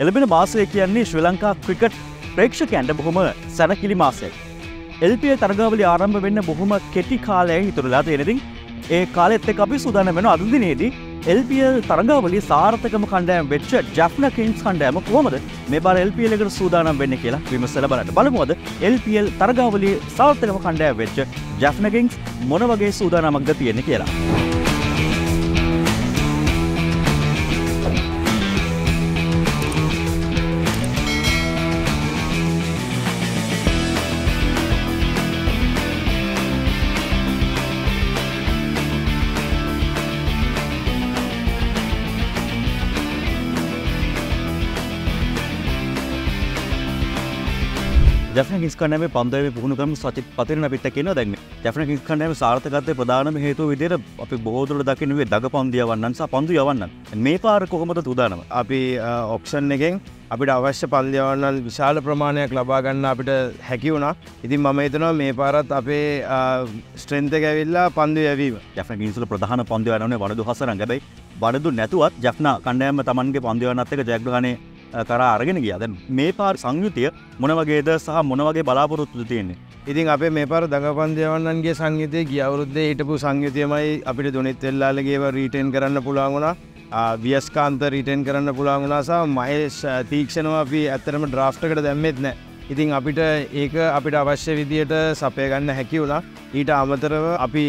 එළබෙන මාසය කියන්නේ ශ්‍රී ලංකා ක්‍රිකට් ප්‍රේක්ෂකයන්ට බොහොම සැනකිලි මාසය. එල්පිය තරගාවලි ආරම්භ වෙන්න බොහොම කෙටි කාලය හිතුරලා තියෙනතින් ඒ කාලෙත් එක අපි සූදාන වෙන අදදිනේදී එල්පියල් තරගාවලි සාර්ථකම කණ්ඩෑම් වෙච්ච ජැ්න කින්ස් කණ්ඩෑම කොමද මේ බර එල්පියල් එකට සූදානම් වෙන්න කියලා විමසල බලට බලමුවද එල්පියල් තරගාවලි සාර්ථකම කණ්ඩෑම් වෙච්ච ජැ්නකින්ස් මොන වගේ සූදානමක්ද තියෙන කියලා. ජන කිස් කනම පන්දව පුහුණුකම සචි පතිරන පිට කියන දැන් ජන කිස් කනම සාර්ථකත ප්‍රධානම හේතු විදිර අපි බෝදුර දකිනුවේ දග පන්දිය වන්නන්සා පන්දු යවන්න මේ පාර කොහොමද තුදානම අපි ඔක්ෂන් එකෙන් අපිට අවශ්‍ය පන්දියවන්නන් විශාල ප්‍රමාණයක් ලබාගන්න අපිට හැකි වුණා. ඉතින් මම හිතනවා මේ පාරත් අපේ ස්ට්‍රෙන්ත ඇවිල්ලා පන්දු යැවීම. ජන ගින්සුල ප්‍රධාන පන්දිවනන වනදු හසරන්. ගැබයි බඩදු නැතුවත් ජක්නා කණ්ඩෑම තමන්ගේ පන්දිවනත්තක ජැග්‍රහණය කර අරගෙන ගිය. දැන් මේ පාර සංයුතිය මොනවගේද සහ මොනවගේ බලාපොරොත්තු තියෙන්නේ? ඉතින් අපේ මේ පර දඟපන්දයවන්නන්ගේ සංගීතය ගියවරුද්දේ හිටපු සංයුතියමයි අපිට දුනෙත් එල්ලාලගේව රීටෙන් කරන්න පුළාගුණා වියස්කාන්ත රීටෙන් කරන්න පුළාගුණාසා මහේෂ් තීක්ෂණව අපි ඇත්තරම ඩ්‍රාෆ්ටකට දැම්මෙත් නෑ. ඉතින් අපිට ඒක අපිට අවශ්‍ය විදියට සපයගන්න හැකි වුණා. ඊට අමතරව අපි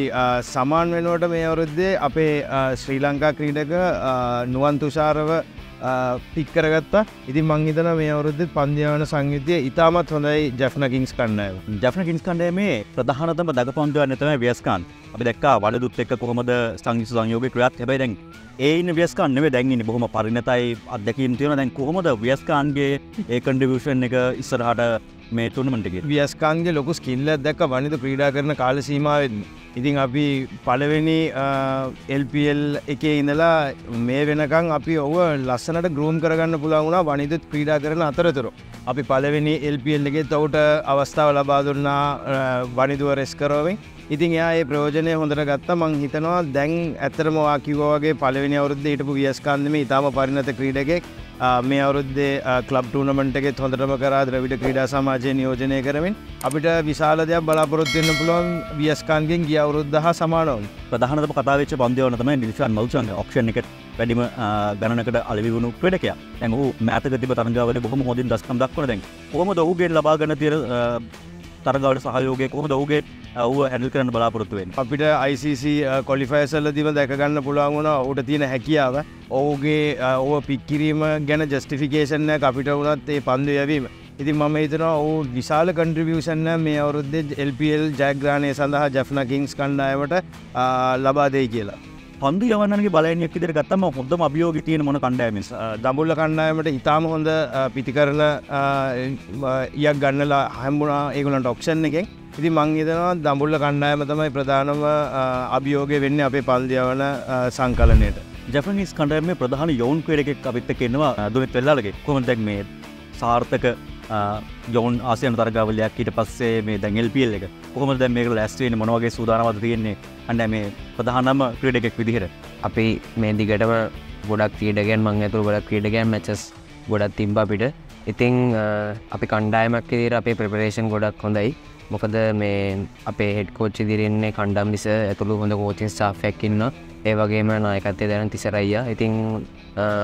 සමාන් වෙනුවට මේ අවුරුද්දේ අපේ ශ්‍රී ලංකා ක්‍රීඩක නුවන් තුෂාරව පික්කරගත්තා ඉති මංහිතන මේ අවුරුද්ධ පන්දියවන සංයුතිය ඉතාමත් හොඳයි ජැෆ්නකින්ස් කන්නය ජැෆ්න කින්ස් කණ්ඩේ මේ ප්‍රධානතම දග පන්දුව නතම ව්‍යස්කාන් අපි දක්කා වඩ දුත් එක්ක කොහොමද සංගිස සංයෝග ක්‍රියත් හැබයි දැන් ඒන ව්‍යස්කාන්නෙවේ දැන්ගනි බොහොම පරිණතයි අදැකීම් තියෙන දැන් කොහොමද ව්‍යස්කාන්ගේ ඒ කන්ඩිවිෂන් එක ඉස්සරහට මේ තුනමටගේ ව්‍යස්කාන්ගේ ලොකු ස්කිල්ල දැක්ක වනිද ක්‍රීඩා කරන කාල සීමාවෙන්න ඉතින් අපි පළවෙනි එල්පල් එකේ ඉඳලා මේ වෙනකං අපි ඔව ලස්සනට ග්‍රූම් කරගන්න පුළාගුණා වනිදුත් ක්‍රීඩා කරන අතරතුරු. අපි පළවෙනි එල්පල් එකේ තවට අවස්ථාව ලබා දුන්නා වනිදුව රෙස්කරෝවෙන් ඉතින් එයා ඒ ප්‍රෝජනය හොඳට ගත්ත. මං හිතනවා දැන් ඇතරම වාකිවෝගේ පලවෙනි අවුද්ධ හිටපු වියස්කාන්දම ඉතාම පරිණත ක්‍රීඩගෙක් මේ අවුරුද්දේ කලබ් ටූනමටගේ හොඳටම කර ද්‍රවිට ක්‍රීඩා සමාජය නියෝජනය කරමින් අපිට විශාල දෙයක් බලාපොරොත්වන්න පුළුවන් වියස්කාන්ගෙන් ගිය අවුරුද්ධ හා සමානවන් ප්‍රධානත කතාවච බන්ධයවනතම නිශන් මෞචන් ඔක්ෂණ එකට වැඩිම ගණනකට අලවිුණු ක්‍රඩකය. ඇඟ මෑතක තිබ තරගාවට බොහම හොඳින් දස්කම් දක්වන දැන්. හොම දවුගේ ලබාගන තිර තරගවට සහයෝගය කොහොම දවගේ ඔව හැඩල් කරන්න බලාපොරොත්තුවෙන් අපිට ICC කොලිෆයිසල්ල දිව දැකගන්න පුළුවන්ගුණ ඔට තියෙන හැකියාව. ඔහුගේ ඔව පික්කිරීම ගැන ජස්ටිෆිකේෂන්න අපිට වුණත් ඒ පන්දු යැවීම. ඉතින් මම හිතන ඔහු විශාල කන්ට්‍රිවියෂන්න මේ අවුරුද්දේ එල්පල් ජයග්‍රාණය සඳහා ජෆ්න කිංස් කණ්ඩායමට ලබාදේ කියලා. පන්දු යවන්නගේ බලයක් ඉදිර ගත්තම හොඳම අභියෝග තියෙන මොන කණ්ඩෑමස් දඹුල්ල කණ්ඩායමට ඉතාම හොඳ පිතිකරන ඉයක් ගන්නලා හැම්බුණා ඒගුලන්ට ඔක්ෂන් එකෙන්. ඉති මංහිතනවා දඹුල්ල කණ්ඩායම තමයි ප්‍රධානම අභියෝගය වෙන්න අපේ පල්දියවන සංකලනයට. ජපනිස් කණ්ඩෑම ප්‍රධාන යොවන් ක්‍රඩෙක් අපිත්ත කෙනවා දුනත් වෙල්ලාලගේ. කොම දැක් මේ සාර්ථක යොන් ආසයන තරගවලයක් ඊට පස්සේ මේ දැඟල්පියල් එක. කොහොම දැ මේක ලැස්ටේන මොනවගේ සූදානවද තියෙන්නේ? අන්න මේ ප්‍රධානම ක්‍රඩෙක් විදිහට. අපි මේ දිගටම ගොඩක් ක්‍රීඩගැන් මං ඇතුර ගොඩක් ක්‍රීඩගෑන් මැචස් ගොඩත් තිම්බා පිට ඉතිං අපි කණ්ඩායමක් දිර අපේ ප්‍රපරේෂන් ගොඩක් හොඳයි. මොකද මේ අපේ හෙඩ් කෝච්චි දිරන්නේ කණ්ඩම් මිස ඇතුළු හොඳ කෝචින් සාෆැක්කින්න ඒ වගේම නායකත්තය දැන තිසරයිය. ඉතිං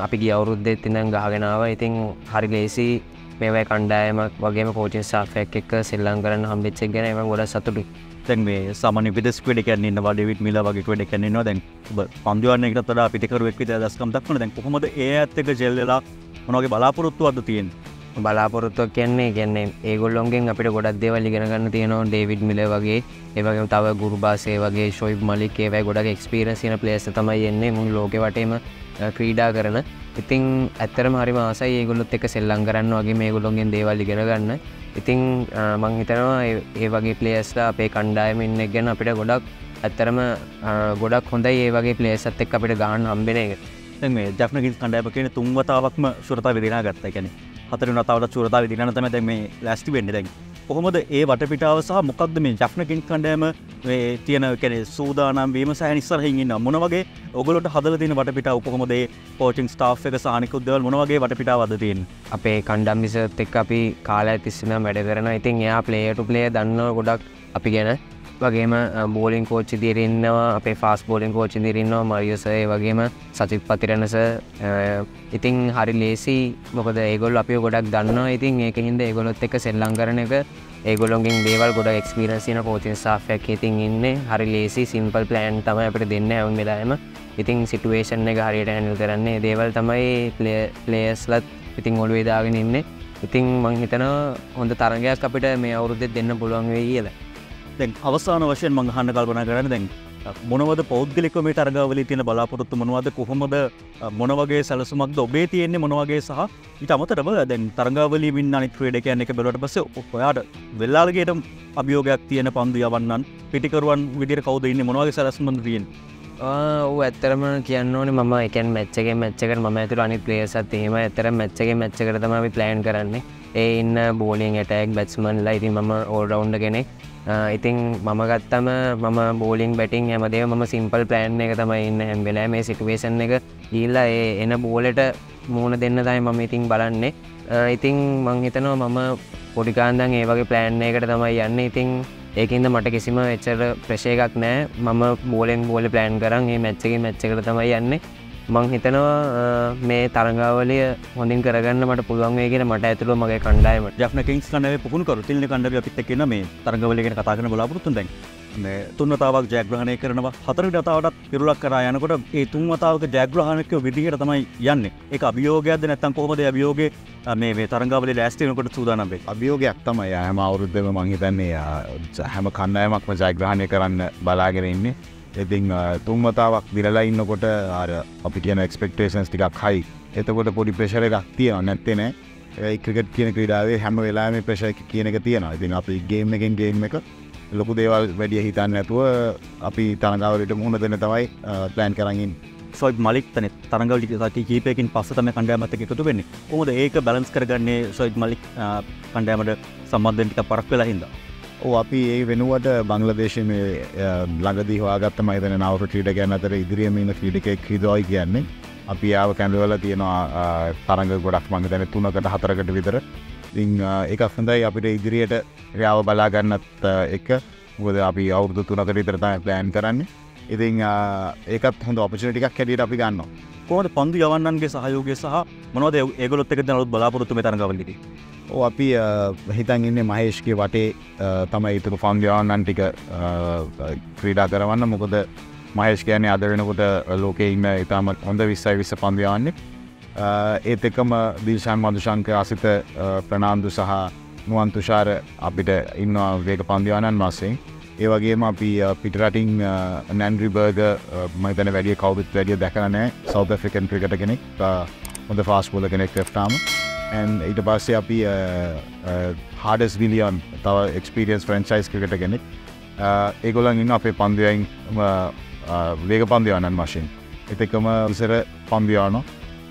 අපි ගිය අවුරුද්දෙත් තිනම් ගහගෙනාව ඉතිං හරි ලේසි මේවයි කණ්ඩායමක් වගේ කෝචින් සාෆයක් එක් සෙල්ලං කරන්න හම්බෙච්චක් ගැන එම ගොඩ සතුටු තැන් මේ සමන විදස් ක්‍රඩ කන්න වඩවිට මිල වගේ ක්‍රඩ කන්නවා දැන් පන්දුවන්න එකට පිකරුවක් විත දස්කම් දක්වන. දැන් කොහොමද ඒ ඇත්තක ජෙල්ලලා මොනගේ බලාපොරොත්තු අද තියෙන් බලාපොරොත්තුවක් කියන්නේ ගැන්නේ ඒගොල්ලොන්ගෙන් අපිට ගොඩක් දේවල් ඉගෙනගන්න තියෙනවා. ඩේවිඩ් මිල වගේ ඒවගේ තව ගුරුබාසේ වගේ ශොයිබ් මලික් ඒවයි ගොඩක් එක්ස්පීරසින පලේස තමයි එන්නේ. මුන් ලෝක වටේම ක්‍රීඩා කරන. ඉතිං ඇත්තරම හරි මාසයි ඒගොලොත් එක සෙල්ලං කරන්න වගේ මේ ගොලොන්ගෙන් දේවල් ඉගෙන ගන්න. ඉතිං මං හිතනවා ඒ වගේ පලේස්ලා අපේ කණ්ඩායම ඉන්න ගැන අපිට ගොඩක් ඇත්තරම ගොඩක් හොඳයි ඒ වගේ පලේසත් එක් අපිට ගාන්න හම්බෙන එක. මේ ජක්නකින් කණ්ඩෑප කියන තුන්වතාවක්ම සුරතා විදිනා ගත්ත. ගැන හතර නතාවට සුරතා විදිනතම දැ මේ ලැස්ටි වෙන්න දැන්. කොහොමද ඒ වටපිටාව සහ මොකක්ද මේ ජක්නකින් කණ්ඩෑම තියෙන කෙනෙ සූදානම් වීම සෑනිස්සරහින්න මොන වගේ ඔගලට හදල තින වටපිටාව කොහොමදේ? පෝටිං ස්ටා් එක සානිකුද්දවල් මොනවගේ වටපිටාව අදතින් අපේ කණ්ඩම් විසත් එක් අපි කාලා තිස්සම වැඩ කරන ඉතින් එයා ප්ලේට ප්ලේ දන්න ගොඩක් අපි ගැන. වගේම බෝලින් කෝච්චි දිරන්නවා අපේ ෆාස් බෝලින් කෝච්චි දිරන්නවා මරියසය වගේම සචිත් පතිරණස ඉතින් හරි ලේසි මොකද ඒගොල් අපි ගොඩක් දන්නවා. ඉතින් ඒක හින්ද ඒගොලොත් එක සෙල්ලං කරන එක ඒගොලොන්ගෙන් දේවල් ගොඩ එක්ස්පිරසින කෝචින් සාෆයක් ඉතින් ඉන්න. හරි ලේසි සිම්පල් ප්ලෑන් තම අපට දෙන්න ඇවුන් වෙලාම ඉතින් සිටුවේෂන් එක හරියට ඇනල් කරන්නේ දේවල් තමයි ප්ලේස්ලත් ඉතින් ඔළුවේදාගෙන ඉන්න. ඉතින් මං හිතන හොඳ තරගයක් අපිට මේ අවුරුද්ධ දෙන්න පුළුවන් වේ කියලා. දැන් අවසාන වශයෙන් මං හන්න කල්පන කරන්න දැන් මොනවද පෞද්ගලික මේ ටර්ගවල තියෙන බලාපොරොත්තු මොනවද කොහොමද මොනවගේ සැලසුමක්ද ඔබේ තියෙන්නේ මොනවගේ සහ ඉට අමතරම දැන් තරගවලි වින්න අනි ක්‍රේඩකයන් එක බලට පස ඔයාට වෙල්ලාලගේට අභියෝගයක් තියෙන පන්දු යවන්නන් පිටිකරුවන් විදිර කවද ඉන්න මොනවගේ සැලස්මන් රියෙන් ඕ ඇත්තරම කියන්න ඕන ම එකන් මච්චගේ මච්චකට ම ඇතුර අනි පලේසත් ඒම ඇතර මච්චගේ මච්චකරතම අපි ප්ලෑන් කරන්නේ. ඒ ඉන්න බෝලිින් ඇටක් බැත්ස්මන්ලා ඉතින් මම ඕල්රවන්්ඩ කෙනෙක්. ඉතින් මම ගත්තම මම බෝලිින් බැටිං ඇමදේ ම සිම්පල් ප්ලෑන් එක තමයි ඉන්න හැම්වෙලා මේ සිටුවේෂන් එක ඊල්ලා ඒ එන බෝලට මූුණ දෙන්න තයි මම ඉතින් බලන්නේ. ඉතින් මං හිතනවා මම පොඩිකාන්දන් ඒ වගේ ප්ලෑන් එකට තමයි යන්න. ඉතින් ඒකන්ද මට කිසිම එච්චර ප්‍රශය එකක් නෑ. මම බෝලෙන් බෝල ප්ලෑන් කරන් ඒ මැච්චගේ මැච්චකට තමයි යන්නේ. මං හිතනවා මේ තරංගාවලිය හොඳින් කරගන්න මට පුළුවන්ගේ කියෙන මට ඇතුළ මගේ කණ්ඩායම. ජන කිස් කනව පුුණු කරු. තිල්ල කණඩ පිත්ත කියන මේ තරංගවලගෙන කතාගන බලාපොරත්තු දැන්. තුන්නතාවක් ජයග්‍රහණය කරනවා. හතර ඩතාවටත් පිරුලක් කර යනකොට ඒ තුන්වතාවක ජයග්‍රහණකය විදිහට තමයි යන්න. එක අභියෝගයක්ද නැත්තන් කොහොමද අභියෝගේ මේ තරංගවල ලෑස්ටනකොට සූදානබේ අභියෝගයක් තමයි. හැම අවුරුද්ධම මංහිතන්නේ හැම කණ්ඩයමක්ම ජයග්‍රහණය කරන්න බලාගෙන ඉන්නේ ඉතිං තුන්මතාවක් දිරලා ඉන්නකොට අර අපි කියන එක්ස්පෙක්ටේෂන්ස් ටිකක් හයි එතකොට පොඩි ප්‍රශර එකක් තියව නැත්තෙනෑ ඒක්‍රිකට් කියන ක්‍රඩාවේ හැම වෙලාම ප්‍රශය කියන එක තියෙනවා. ඉතින් අපි ගේම් එකෙන් ගේම් එක ලොකු දේවල් වැඩිය හිතන්න ඇතුව අපි තනගාවලට මුහුණ දෙන තමයි ප්ලෑන් කරගින් සොයි මලික් තන තරගලි ති කීපයකින් පස්සතම කණ්ඩෑමත එකතු වෙන්නේ. හොද ඒක බැලන්ස් කරගන්නේ? සොයිත් මලික් කණ්ඩෑමට සම්බන්ධටික පරක් වෙලා හිද. ඕ අපි ඒ වෙනුවට බංලදේශම ලඟදී හවාගත්ත මයිතන නවර ක්‍රීඩ ගැන අතර ඉදිරියමීන ක්‍රීඩිකෙක් ක්‍රදෝයි කියන්නේ. අපි ආව කැඩුවල තියෙනවා තරග ගොඩක් මඟ තැන තුනකට හතරකට විතර. එක හොඳයි අපිට ඉදිරියට ්‍යාව බලාගන්නත් එක. ගොද අපි අවුරදු තුනකට විතරතම ප්ලෑන් කරන්න. ඉතිං ඒකත් හොඳ ඔපචනටිකක් කැඩට අපි ගන්න කෝද පන්දු යවන්නන්ගේ සහයෝගය සහ මොනවද ඒගොලොත් එක දනොත් බලාපොරත්තු තරගවලදී ඕ අපි හිතන් ඉන්න මහේෂ්ගේ වටේ තමයි ඉතුරු ෆන්දයාන්නන් ටික ක්‍රීඩා කරවන්න. මොකද මහේෂ් කියනේ අද වෙනකොට ලෝකෙ ඉන්න ඉතාමත් හොඳ විස්සයි විස්ස පන්දයාන්නෙ ඒත් එකම දීශාන් මදුශංක අසිත ප්‍රනාාන්දු සහ නුවන් තුෂාර අපිට ඉන්න වේක පන්දයානන් මස්සෙන් ඒ වගේම අපි පිටරටිං නැන්ඩ්‍රිබර්ග මතන වැඩිය කවුත් වැඩිය දැකනෑ සෞද ෆ්‍රිකන් ක්‍රිකට කෙනෙක් හොඳ ෆාස් බෝල කෙනෙක් ටාම ඊට පස්සේ අපි හාඩස් විලියන් තව එක්ස්පිරියන්ස් ෆ්‍රන්චයිස් ක්‍රිකට කෙනෙක්. ඒගොලන් ඉන්න අපේ පන්දයයින් වේග පන්දයානන් වශයෙන් එතකම විසර පන්දයානො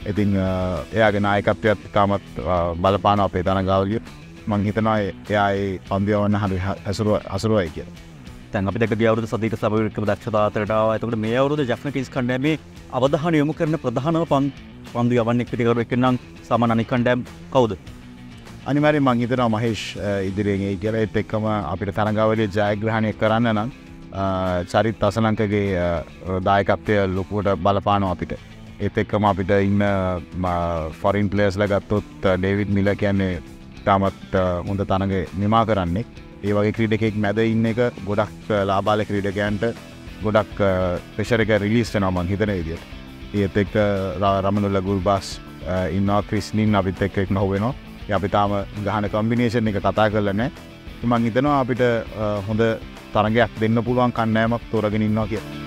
ඉතිං එයාගේ නායකත්වයක් තාමත් බලපාන අපේ තනගාවලිය මං හිතනවා එයායි පන්දියවන්න හරි හැසුරුව අසුරුවයි කිය තැන් අපි ගවරු සදික සබක දක්ෂතාතරටාව ඇතකට මේ අවුරුද ජක්න කිස් කණ්ඩෑමේ අවධහන යොමු කරන ප්‍රධානව පන් පන්දු යවන්නෙක් පිටිකරු එකනම් සමන අනිකණ්ඩෑම් කවුද? අනිවරි මංහිතන මහේෂ් ඉදිරියේ කියල එත් එක්කම අපිට තරගවලේ ජයග්‍රහණය කරන්න නම් චරිත් අසලංකගේ දායකත්වය ලොකුවට බලපානෝ අපිට. ඒත් එක්කම අපිට ඉන්න ෆොරින් පලේස්ල ගත්තොත් ඩේවිඩ් මිල කියන්නේ තාමත් හොඳ තනග නිමා කරන්නේ ඒ වගේ ක්‍රීඩකෙක් මැද ඉන්න එක ගොඩක් ලාබාල ක්‍රීඩකයන්ට ගොඩක් පෙෂරක රිලිස්ට නමන් හිතන විදිට ඒත් එක් රමනුල්ල ගුල් බස් ඉන්නා ක්‍රිස්නින් අපිත් එක් එක් නොවෙනවා අපි තාම ගහන කම්බිනේෂන් එක කතා කරලනෑ මං හිතනවා අපිට හොඳ තරගයක් දෙන්න පුළුවන් කන්නෑමක් තෝරගෙන ඉන්නවා කිය.